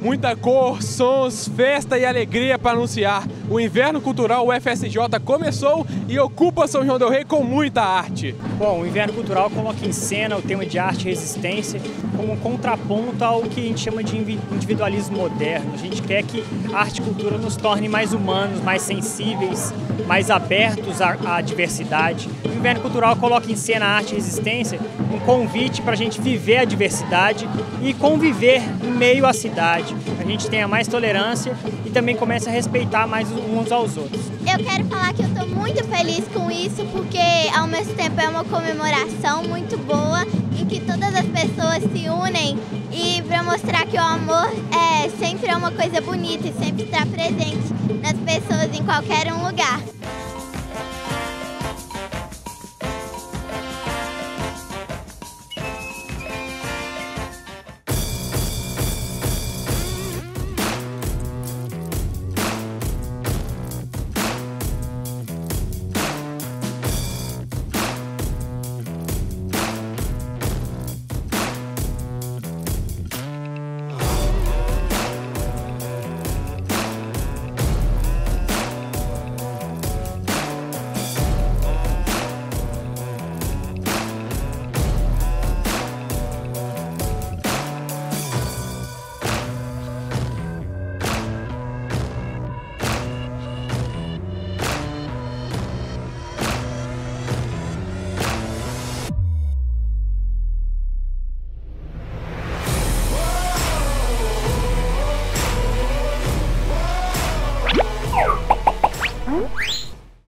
Muita cor, sons, festa e alegria para anunciar. O Inverno Cultural UFSJ começou e ocupa São João del Rei com muita arte. Bom, o Inverno Cultural coloca em cena o tema de arte e resistência como um contraponto ao que a gente chama de individualismo moderno. A gente quer que a arte e cultura nos torne mais humanos, mais sensíveis, mais abertos à, à diversidade. O Inverno Cultural coloca em cena a arte e resistência, um convite para a gente viver a diversidade e conviver em meio à cidade. A gente tenha mais tolerância e também comece a respeitar mais uns aos outros. Eu quero falar que eu estou muito feliz com isso, porque ao mesmo tempo é uma comemoração muito boa em que todas as pessoas se unem e para mostrar que o amor é sempre é uma coisa bonita e sempre está presente nas pessoas em qualquer um lugar.